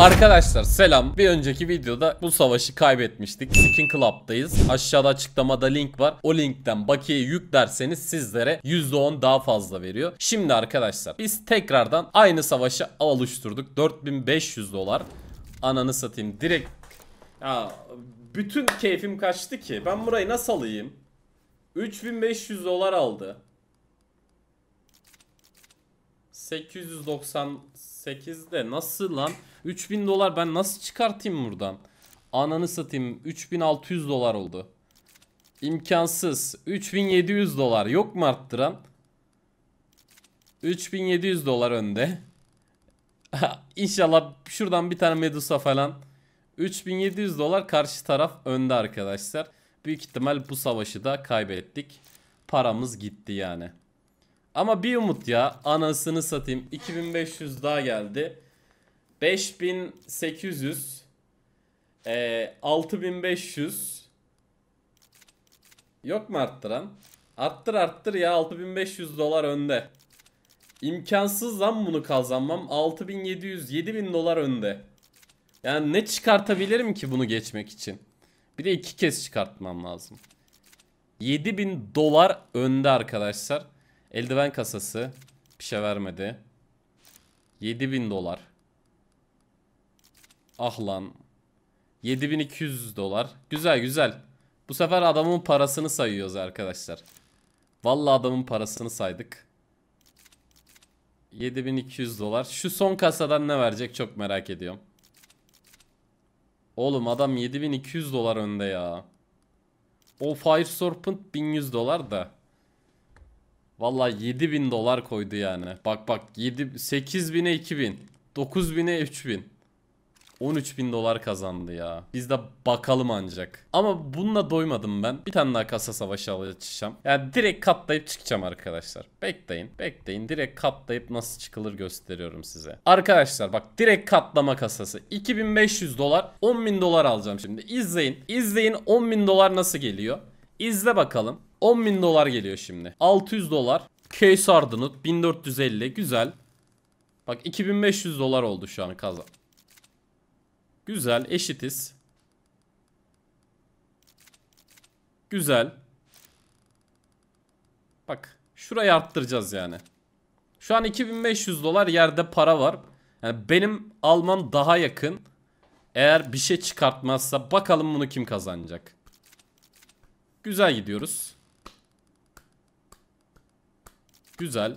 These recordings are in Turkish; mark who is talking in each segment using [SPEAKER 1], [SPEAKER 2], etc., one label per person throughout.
[SPEAKER 1] Arkadaşlar selam. Bir önceki videoda bu savaşı kaybetmiştik. Skin Club'dayız. Aşağıda açıklamada link var. O linkten bakiyeyi yüklerseniz sizlere %10 daha fazla veriyor. Şimdi arkadaşlar biz tekrardan aynı savaşı oluşturduk. 4500 dolar. Ananı satayım. Direkt ya bütün keyfim kaçtı ki. Ben burayı nasıl alayım? 3500 dolar aldı. 898'de nasıl lan? 3000 dolar ben nasıl çıkartayım buradan? Ananı satayım 3600 dolar oldu. İmkansız. 3700 dolar yok mu arttıran? 3700 dolar önde. İnşallah şuradan bir tane Medusa falan. 3700 dolar karşı taraf önde arkadaşlar. Büyük ihtimal bu savaşı da kaybettik. Paramız gitti yani. Ama bir umut ya. Anasını satayım. 2500 daha geldi. 5800 e, 6500 Yok mu arttıran? Arttır arttır ya 6500 dolar önde. İmkansız lan bunu kazanmam. 6700 7000 dolar önde. Yani ne çıkartabilirim ki bunu geçmek için? Bir de iki kez çıkartmam lazım. 7000 dolar önde arkadaşlar. Eldiven kasası. Bir şey vermedi. 7000 dolar. Ah lan. 7200 dolar. Güzel güzel. Bu sefer adamın parasını sayıyoruz arkadaşlar. Vallahi adamın parasını saydık. 7200 dolar. Şu son kasadan ne verecek çok merak ediyorum. Oğlum adam 7200 dolar önde ya. O Fire Serpent 1100 dolar da. Vallahi 7000 dolar koydu yani. Bak bak 7 8000'e 2000. 9000'e 3000. 13 bin dolar kazandı ya. Biz de bakalım ancak. Ama bununla doymadım ben. Bir tane daha kasa savaşı açacağım. Yani direkt katlayıp çıkacağım arkadaşlar. Bekleyin. Bekleyin. Direkt katlayıp nasıl çıkılır gösteriyorum size. Arkadaşlar bak direkt katlama kasası. 2500 dolar. 10 bin dolar alacağım şimdi. İzleyin. İzleyin 10 bin dolar nasıl geliyor. İzle bakalım. 10 bin dolar geliyor şimdi. 600 dolar. Case Ardenut 1450. Güzel. Bak 2500 dolar oldu şu an kazan. Güzel. Eşitiz. Güzel. Bak. Şurayı arttıracağız yani. Şu an 2500 dolar yerde para var. Yani benim almam daha yakın. Eğer bir şey çıkartmazsa bakalım bunu kim kazanacak. Güzel gidiyoruz. Güzel.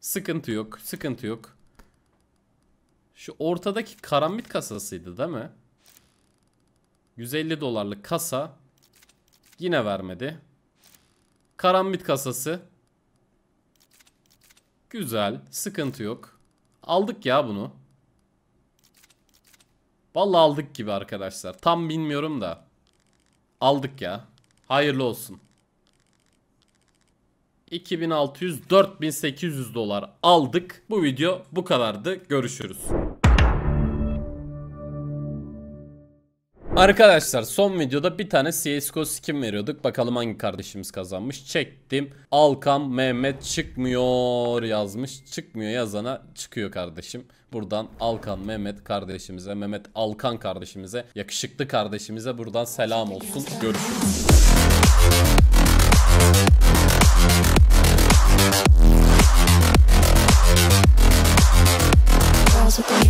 [SPEAKER 1] Sıkıntı yok. Sıkıntı yok. Şu ortadaki karambit kasasıydı değil mi? 150 dolarlık kasa. Yine vermedi. Karambit kasası. Güzel. Sıkıntı yok. Aldık ya bunu. Vallahi aldık gibi arkadaşlar. Tam bilmiyorum da. Aldık ya. Hayırlı olsun. 2600 4800 dolar aldık. Bu video bu kadardı. Görüşürüz. Arkadaşlar son videoda bir tane CSGO skin veriyorduk. Bakalım hangi kardeşimiz kazanmış. Çektim. Alkan Mehmet çıkmıyor yazmış. Çıkmıyor yazana çıkıyor kardeşim. Buradan Alkan Mehmet kardeşimize, Mehmet Alkan kardeşimize, yakışıklı kardeşimize buradan selam olsun. Görüşürüz. music.